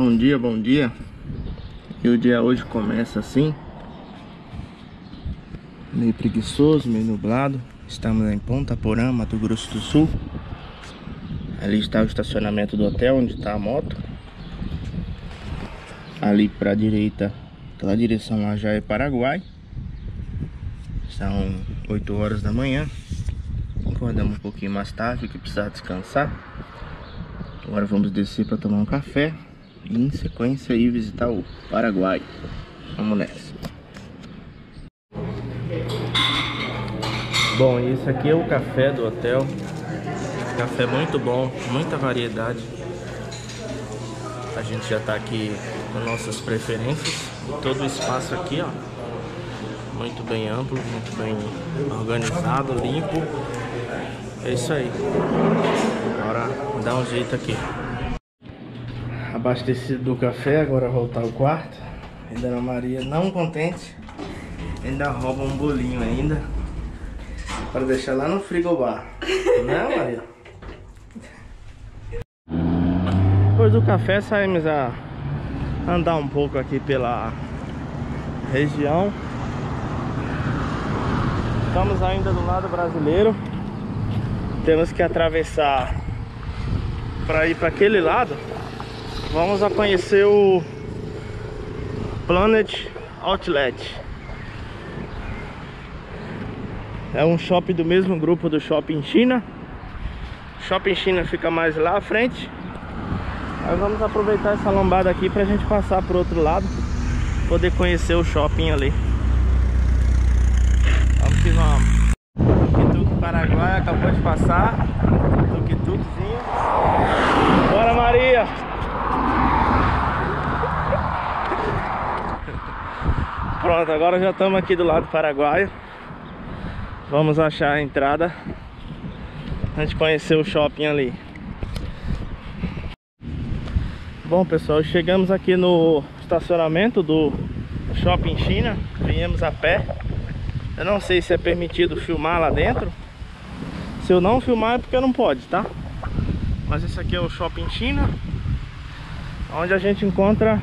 Bom dia, bom dia. E o dia hoje começa assim. Meio preguiçoso, meio nublado. Estamos em Ponta Porã, Mato Grosso do Sul. Ali está o estacionamento do hotel, onde está a moto. Ali para a direita, pela direção lá já é Paraguai. São 8 horas da manhã. Acordamos um pouquinho mais tarde, que precisar descansar. Agora vamos descer para tomar um café e em sequência ir visitar o Paraguai. Vamos nessa. Bom, esse aqui é o café do hotel. Café muito bom, muita variedade. A gente já está aqui com nossas preferências. Todo o espaço aqui, ó, muito bem amplo, muito bem organizado, limpo. É isso aí. Agora dar um jeito aqui. Abastecido do café, agora voltar ao quarto. E Dona Maria, não contente, ainda rouba um bolinho ainda. Para deixar lá no frigobar. Né, Maria? Depois do café saímos a andar um pouco aqui pela região. Estamos ainda do lado brasileiro. Temos que atravessar para ir para aquele lado. Vamos a conhecer o Planet Outlet. É um shopping do mesmo grupo do Shopping China. Shopping China fica mais lá à frente. Nós vamos aproveitar essa lombada aqui pra gente passar pro outro lado. Poder conhecer o shopping ali. Vamos que vamos. Tuk-tuk Paraguai acabou de passar. Tuk-tukzinho. Bora Maria! Pronto, agora já estamos aqui do lado paraguaio. Vamos achar a entrada. A gente conhecer o shopping ali. Bom pessoal, chegamos aqui no estacionamento do Shopping China Viemos a pé Eu não sei se é permitido filmar lá dentro Se eu não filmar é porque não pode, tá? Mas esse aqui é o Shopping China Onde a gente encontra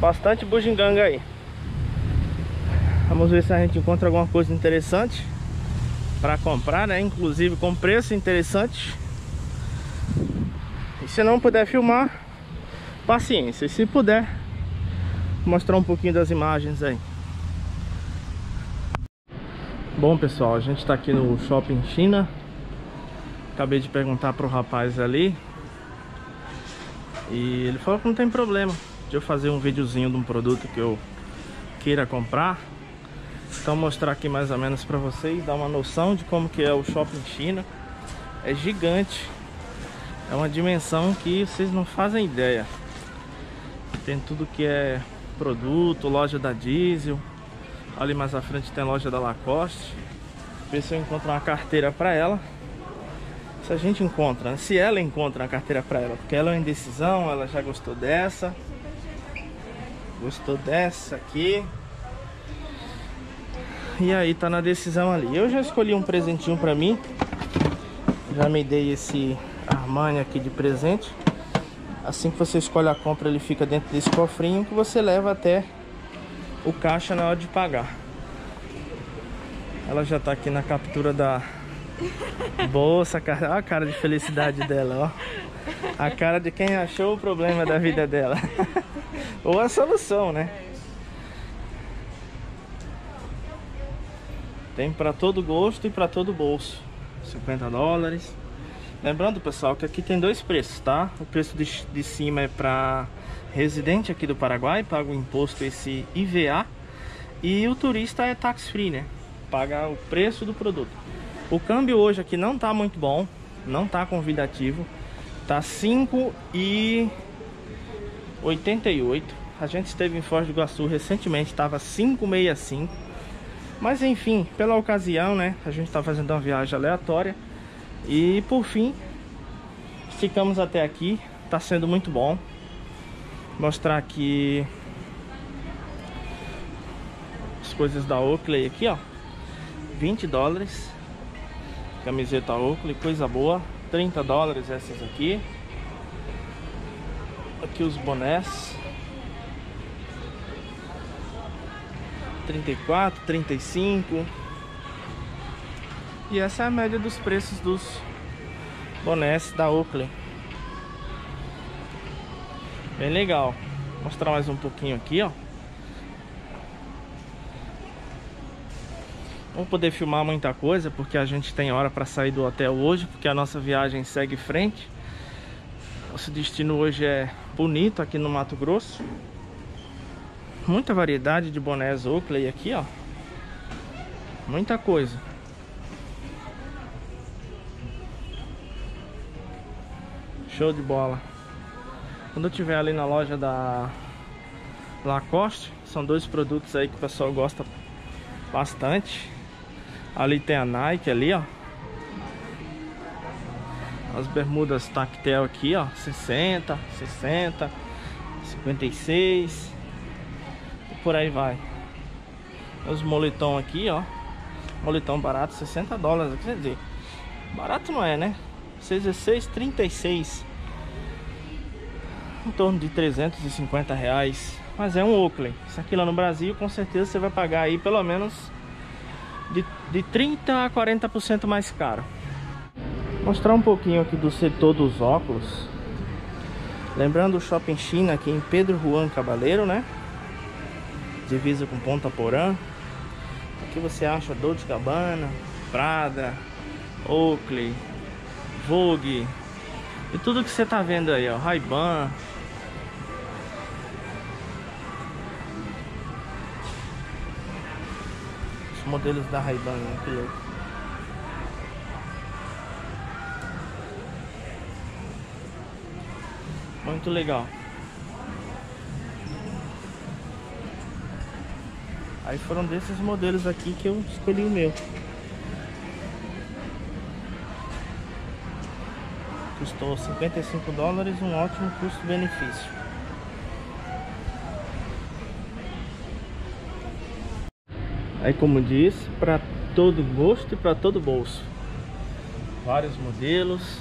bastante bugiganga aí Vamos ver se a gente encontra alguma coisa interessante para comprar, né? Inclusive com preço interessante. E se não puder filmar, paciência. E se puder, mostrar um pouquinho das imagens aí. Bom, pessoal, a gente está aqui no Shopping China. Acabei de perguntar pro rapaz ali. E ele falou que não tem problema de eu fazer um videozinho de um produto que eu queira comprar então mostrar aqui mais ou menos para vocês, dar uma noção de como que é o Shopping China. É gigante. É uma dimensão que vocês não fazem ideia. Tem tudo que é produto, loja da Diesel. Ali mais à frente tem loja da Lacoste. Ver se eu encontro uma carteira para ela. Se a gente encontra, né? se ela encontra uma carteira para ela, porque ela é uma indecisão, ela já gostou dessa. Gostou dessa aqui. E aí tá na decisão ali. Eu já escolhi um presentinho pra mim. Já me dei esse Armani aqui de presente. Assim que você escolhe a compra, ele fica dentro desse cofrinho que você leva até o caixa na hora de pagar. Ela já tá aqui na captura da bolsa. Olha a cara de felicidade dela, ó. A cara de quem achou o problema da vida dela. Ou a solução, né? Tem para todo gosto e para todo bolso. 50 dólares. Lembrando, pessoal, que aqui tem dois preços, tá? O preço de, de cima é para residente aqui do Paraguai, paga o imposto esse IVA. E o turista é tax free, né? Paga o preço do produto. O câmbio hoje aqui não tá muito bom, não tá convidativo. Tá 5 e 88. A gente esteve em Foz do Iguaçu recentemente, estava 565. Mas enfim, pela ocasião, né? A gente tá fazendo uma viagem aleatória. E por fim, ficamos até aqui. Tá sendo muito bom. Mostrar aqui as coisas da Oakley aqui, ó. 20 dólares. Camiseta Oakley, coisa boa. 30 dólares essas aqui. Aqui os bonés. 34, 35. E essa é a média dos preços dos bonés da Oakley. Bem legal. Vou mostrar mais um pouquinho aqui, ó. Vou poder filmar muita coisa porque a gente tem hora para sair do hotel hoje, porque a nossa viagem segue frente. Nosso destino hoje é bonito aqui no Mato Grosso. Muita variedade de bonés Oakley aqui, ó. Muita coisa. Show de bola. Quando eu tiver ali na loja da Lacoste, são dois produtos aí que o pessoal gosta bastante. Ali tem a Nike ali, ó. As bermudas tactel aqui, ó, 60, 60, 56. Por aí vai. Os moletom aqui, ó. Moletom barato, 60 dólares, quer dizer, barato não é, né? 16, 36. Em torno de 350 reais. Mas é um Oakley. Isso aqui lá no Brasil, com certeza você vai pagar aí pelo menos de, de 30 a 40% mais caro. Mostrar um pouquinho aqui do setor dos óculos. Lembrando o Shopping China aqui em Pedro Juan Cabaleiro, né? Divisa com Ponta Porã. Aqui você acha Dolce Gabbana, Prada, Oakley, Vogue. E tudo que você tá vendo aí, ó. Ray-Ban, modelos da Ray-Ban, né? que louco. Muito legal. Aí foram desses modelos aqui que eu escolhi o meu. Custou 55 dólares, um ótimo custo-benefício. Aí como diz, para todo gosto e para todo bolso. Vários modelos.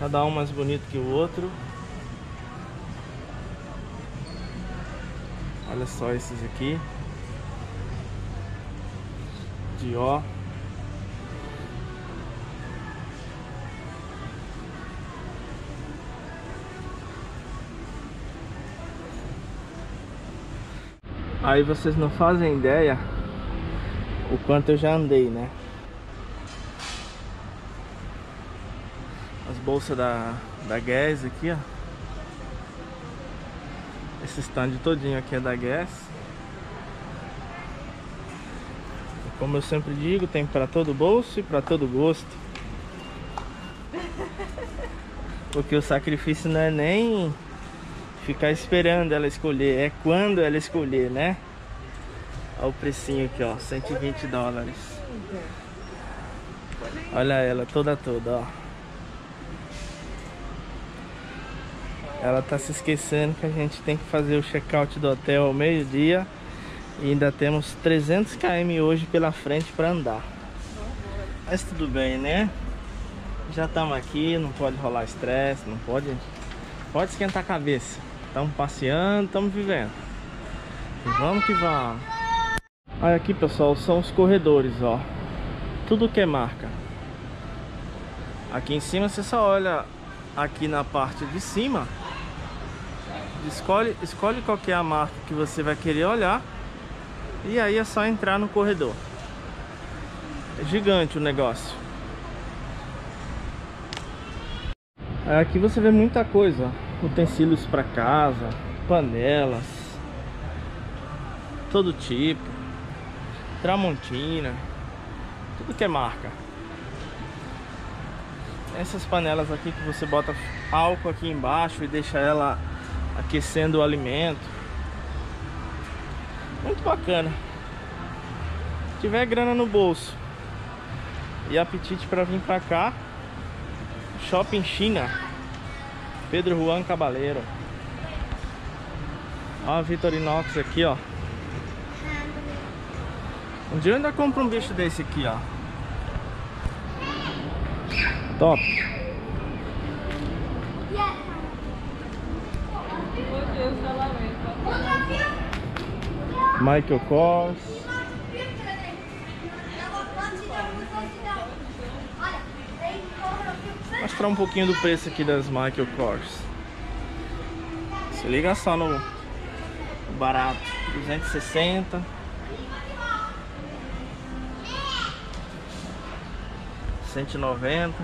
Cada um mais bonito que o outro. Olha só esses aqui. Dior. Aí vocês não fazem ideia o quanto eu já andei, né? As bolsas da, da Guess aqui, ó. Esse stand todinho aqui é da Guess. Como eu sempre digo, tem para todo bolso e para todo gosto. Porque o sacrifício não é nem ficar esperando ela escolher, é quando ela escolher, né? Olha o precinho aqui, ó, 120 dólares. Olha ela toda toda, ó. Ela tá se esquecendo que a gente tem que fazer o check-out do hotel ao meio-dia e ainda temos 300 km hoje pela frente para andar. Mas tudo bem, né? Já estamos aqui, não pode rolar estresse, não pode, pode esquentar a cabeça. Estamos passeando, estamos vivendo. E vamos que vamos. Aí aqui, pessoal, são os corredores, ó. Tudo que é marca. Aqui em cima você só olha aqui na parte de cima. Escolhe, escolhe qual é a marca que você vai querer olhar. E aí é só entrar no corredor. É gigante o negócio. Aqui você vê muita coisa, utensílios para casa, panelas, todo tipo, Tramontina, tudo que é marca. Essas panelas aqui que você bota álcool aqui embaixo e deixa ela aquecendo o alimento. Muito bacana. Se tiver grana no bolso e apetite para vir para cá, Shopping China. Pedro Juan Cabaleiro. Ó a Vitorinox aqui, ó. Dia eu ainda compro um bicho desse aqui, ó. Top Michael Kors. Mostrar um pouquinho do preço aqui das Michael Kors. Se liga só no barato, 260. Cento e noventa.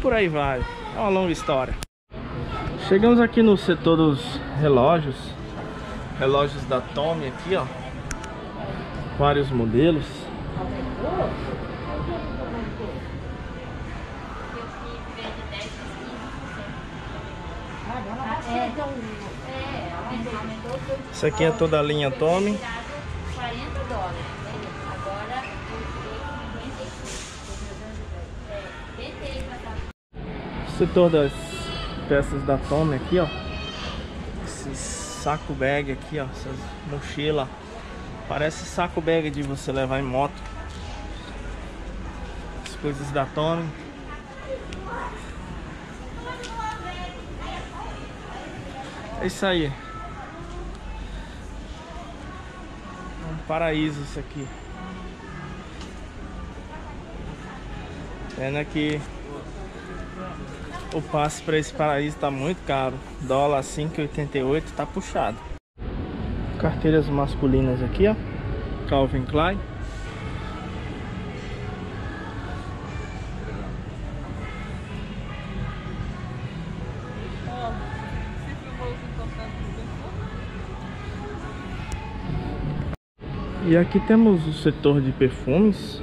Por aí vai. É uma longa história. Chegamos aqui no setor dos relógios. Relógios da Tommy aqui, ó. Vários modelos. Isso aqui é toda a linha Tommy. 40 dólares. Agora setor das peças da Tommy aqui, ó. Esse saco bag aqui, ó. Essas mochila. Parece saco bag de você levar em moto. As coisas da Tommy. É isso aí. É um paraíso isso aqui. Pena que o passe para esse paraíso está muito caro. Dólar 5,88 está puxado. Carteiras masculinas aqui, ó. Calvin Klein. E aqui temos o setor de perfumes,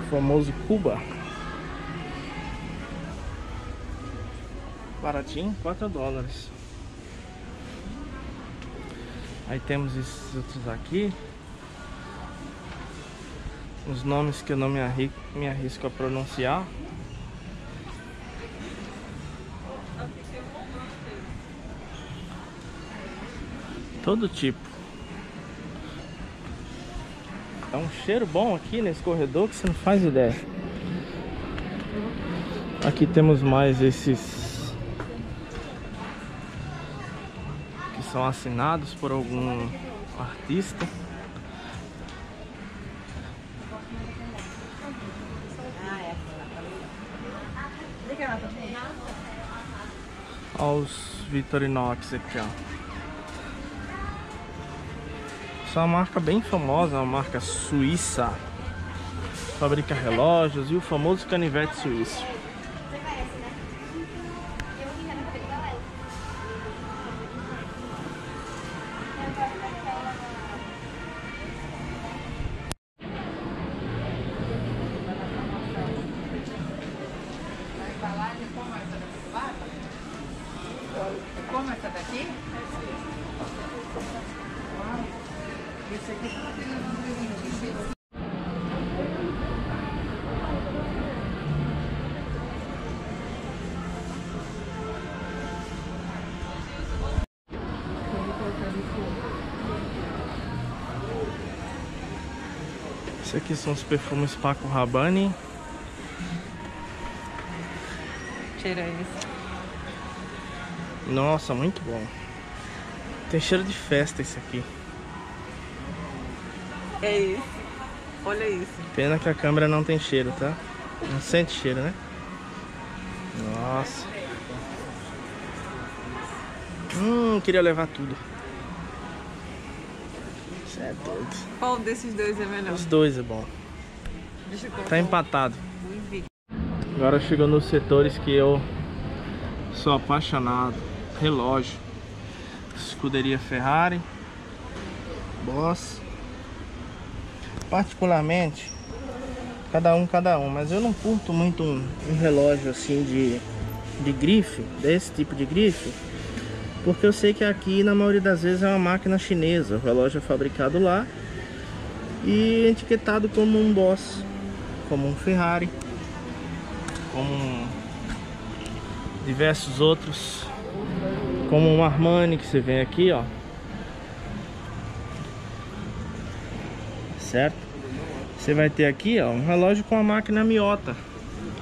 o famoso Cuba. Baratinho, 4 dólares. Aí temos esses outros aqui. Os nomes que eu não me arrisco, me arrisco a pronunciar. Todo tipo. É um cheiro bom aqui nesse corredor que você não faz ideia. Aqui temos mais esses são assinados por algum artista. Olha os Victorinox aqui, ó. É uma marca bem famosa, uma marca suíça. Fabrica relógios e o famoso canivete suíço. Aqui são os perfumes Paco Rabanne. Cheira isso. Nossa, muito bom. Tem cheiro de festa esse aqui. É isso. Olha isso. Pena que a câmera não tem cheiro, tá? Não sente cheiro, né? Nossa. Hum, queria levar tudo. Doido. Qual desses dois é melhor? Os dois é bom. Deixa eu colocar Tá empatado. Agora chegou nos setores que eu sou apaixonado. Relógio. Escuderia Ferrari. Boss. Particularmente, cada um, cada um. Mas eu não curto muito um, um relógio assim de, de grife, desse tipo de grife. Porque eu sei que aqui, na maioria das vezes, é uma máquina chinesa. O relógio é fabricado lá e etiquetado como um Boss, como um Ferrari, como diversos outros, como um Armani que você vem aqui, ó. Certo? Você vai ter aqui, ó, um relógio com a máquina miota.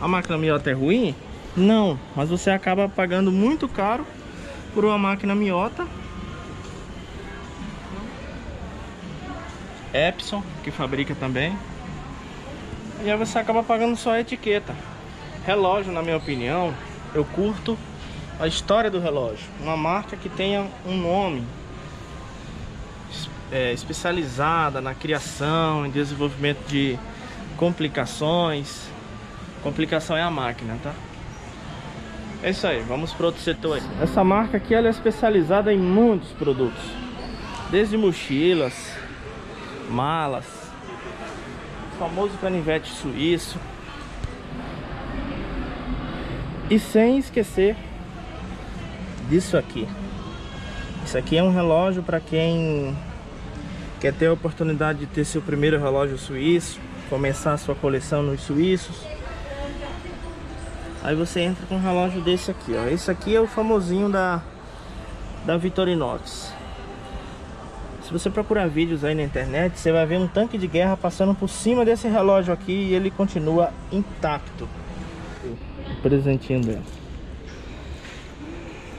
A máquina miota é ruim? Não, mas você acaba pagando muito caro por uma máquina Miota. Epson, que fabrica também. E aí você acaba pagando só a etiqueta. Relógio, na minha opinião, eu curto a história do relógio. Uma marca que tenha um nome é, especializada na criação, em desenvolvimento de complicações. Complicação é a máquina, tá? É isso aí, vamos para outro setor aí. Essa marca aqui ela é especializada em muitos produtos. Desde mochilas, malas, famoso canivete suíço. E sem esquecer disso aqui. Isso aqui é um relógio para quem quer ter a oportunidade de ter seu primeiro relógio suíço, começar a sua coleção nos suíços. Aí você entra com um relógio desse aqui, ó. Esse aqui é o famosinho da, da Victorinox. Se você procurar vídeos aí na internet, você vai ver um tanque de guerra passando por cima desse relógio aqui e ele continua intacto. O presentinho dela.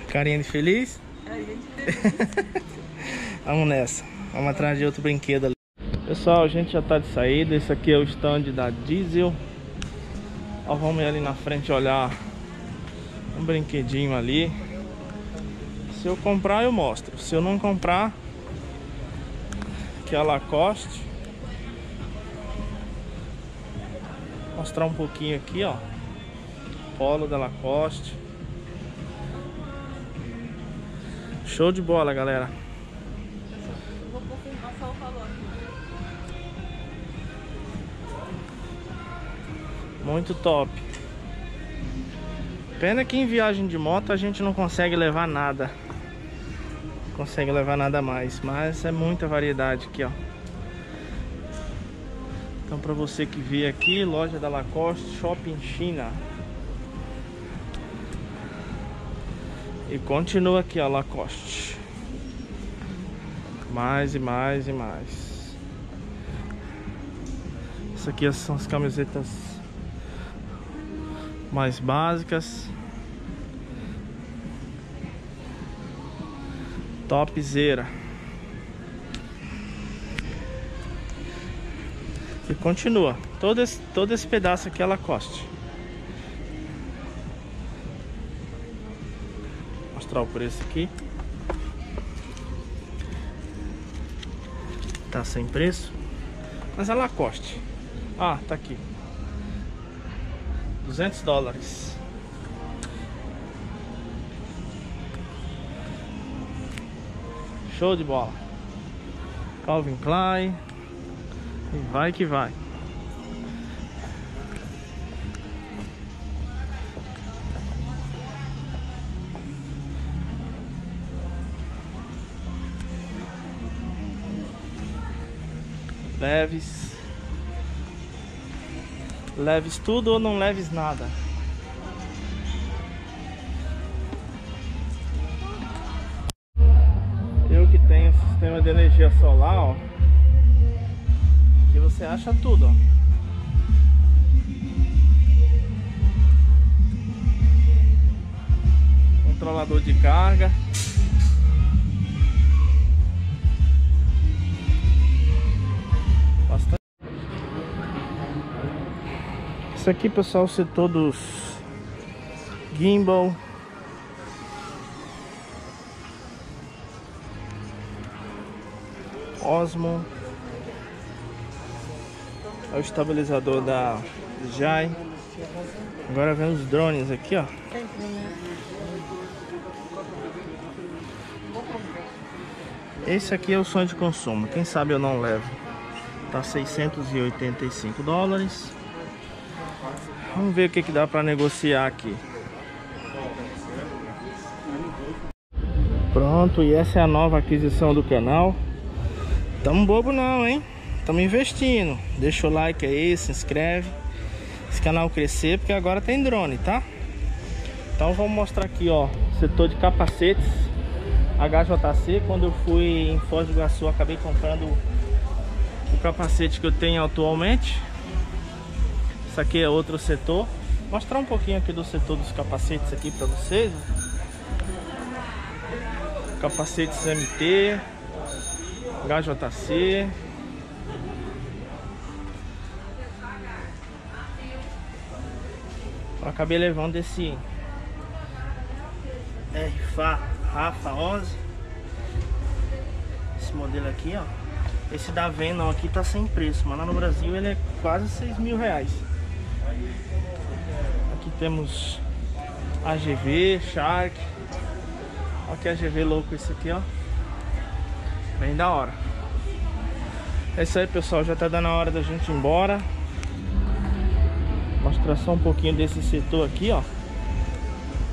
Carinha de feliz? Vamos nessa. Vamos atrás de outro brinquedo ali. Pessoal, a gente já tá de saída. Esse aqui é o stand da Diesel. Ó, vamos ali na frente olhar um brinquedinho ali. Se eu comprar, eu mostro. Se eu não comprar, que é a Lacoste. Mostrar um pouquinho aqui, ó. Polo da Lacoste. Show de bola, galera. Muito top. Pena que em viagem de moto a gente não consegue levar nada. Consegue levar nada mais. Mas é muita variedade aqui, ó. Então pra você que vê aqui, loja da Lacoste, Shopping China. E continua aqui, ó, Lacoste. Mais e mais e mais. Isso aqui são as camisetas mais básicas. Topzera. E continua. Todo esse, todo esse pedaço aqui é Lacoste. Vou mostrar o preço aqui. Tá sem preço. Mas é Lacoste. Ah, tá aqui. 200 dólares. Show de bola. Calvin Klein. E vai que vai. Leves. Leves tudo ou não leves nada. Eu que tenho sistema de energia solar, ó. Que você acha tudo, ó. Controlador de carga. Isso aqui, pessoal, o setor dos gimbal. Osmo. É o estabilizador da Jai. Agora vem os drones aqui, ó. Esse aqui é o sonho de consumo. Quem sabe eu não levo. Tá 685 dólares. Vamos ver o que, que dá para negociar aqui. Pronto, e essa é a nova aquisição do canal. Tamo bobo não, hein? Tamo investindo. Deixa o like aí, se inscreve. Esse canal crescer, porque agora tem drone, tá? Então vamos mostrar aqui, ó, setor de capacetes HJC. Quando eu fui em Foz do Iguaçu, acabei comprando o capacete que eu tenho atualmente. Isso aqui é outro setor. Mostrar um pouquinho aqui do setor dos capacetes aqui para vocês. Capacetes MT, HJC. Eu acabei levando esse RFA Rafa 11 Esse modelo aqui, ó Esse da Venom aqui tá sem preço Mas lá no Brasil ele é quase 6 mil reais Aqui temos AGV, Shark. Olha que AGV louco esse aqui, ó. Bem da hora. É isso aí pessoal, já tá dando a hora da gente ir embora. Mostrar só um pouquinho desse setor aqui, ó.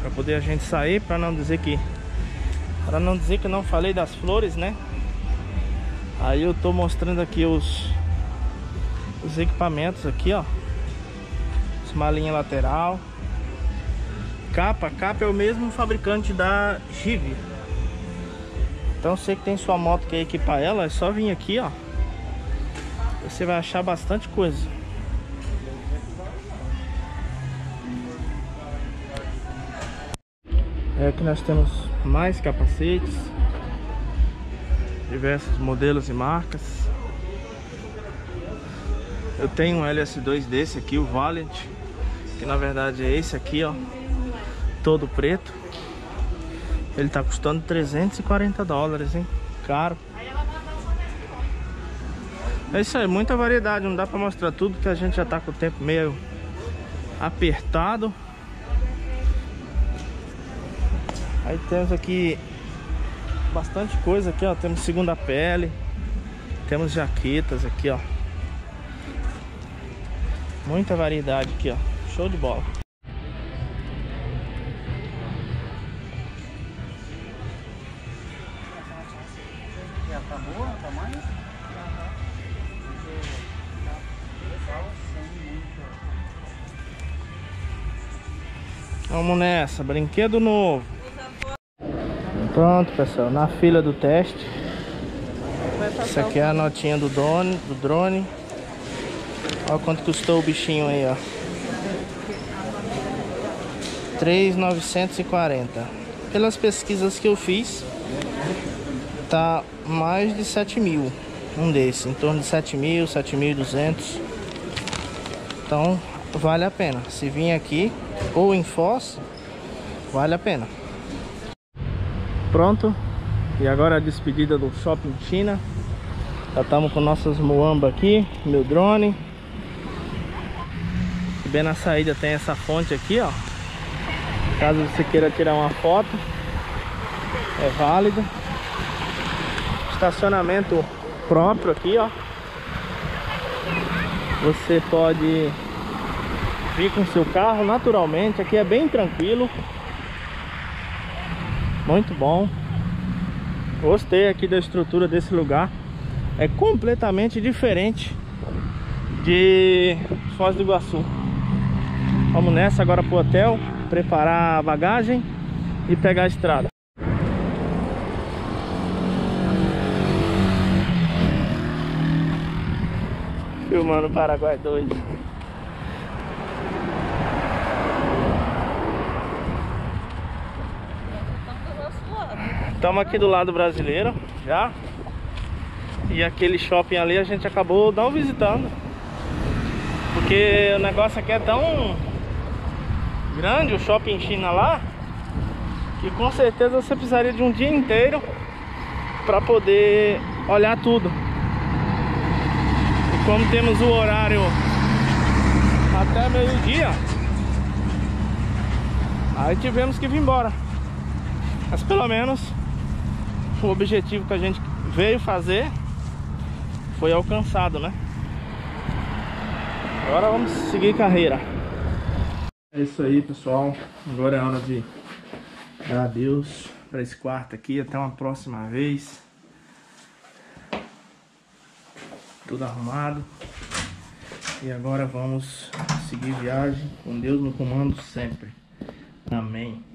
Para poder a gente sair, para não dizer que para não dizer que eu não falei das flores, né? Aí eu tô mostrando aqui os os equipamentos aqui, ó. Malinha lateral. Capa, capa é o mesmo fabricante da Give. Então você que tem sua moto que equipar ela, é só vir aqui, ó. Você vai achar bastante coisa. É aqui nós temos mais capacetes Diversos modelos e marcas Eu tenho um LS2 desse aqui, o Valiant Que na verdade é esse aqui, ó Todo preto Ele tá custando 340 dólares, hein? Caro É isso aí, muita variedade Não dá pra mostrar tudo que a gente já tá com o tempo meio apertado Aí temos aqui bastante coisa aqui, ó. Temos segunda pele. Temos jaquetas aqui, ó. Muita variedade aqui, ó. Show de bola. Vamos nessa, brinquedo novo. Pronto, pessoal, na fila do teste. Essa aqui é a notinha do drone, do drone. Olha quanto custou o bichinho aí, ó. 3,940. Pelas pesquisas que eu fiz, tá mais de 7 mil. Um desse, em torno de 7 mil, 7.200. Então, vale a pena. Se vir aqui ou em Foz, vale a pena. Pronto. E agora a despedida do Shopping China. Já estamos com nossas Moamba aqui, meu drone. Bem na saída tem essa fonte aqui, ó. Caso você queira tirar uma foto, é válido. Estacionamento próprio aqui, ó. Você pode vir com seu carro naturalmente. Aqui é bem tranquilo. Muito bom. Gostei aqui da estrutura desse lugar. É completamente diferente de Foz do Iguaçu. Vamos nessa agora pro hotel, preparar a bagagem e pegar a estrada. Filmando o Paraguai 2. Estamos aqui do lado brasileiro já. E aquele shopping ali a gente acabou não visitando. Porque o negócio aqui é tão grande, o shopping China lá, que com certeza você precisaria de um dia inteiro para poder olhar tudo. E como temos o horário até meio-dia, aí tivemos que vir embora. Mas pelo menos o objetivo que a gente veio fazer foi alcançado, né? Agora vamos seguir carreira. É isso aí, pessoal. Agora é hora de dar adeus para esse quarto aqui. Até uma próxima vez. Tudo arrumado. E agora vamos seguir viagem com Deus no comando sempre. Amém.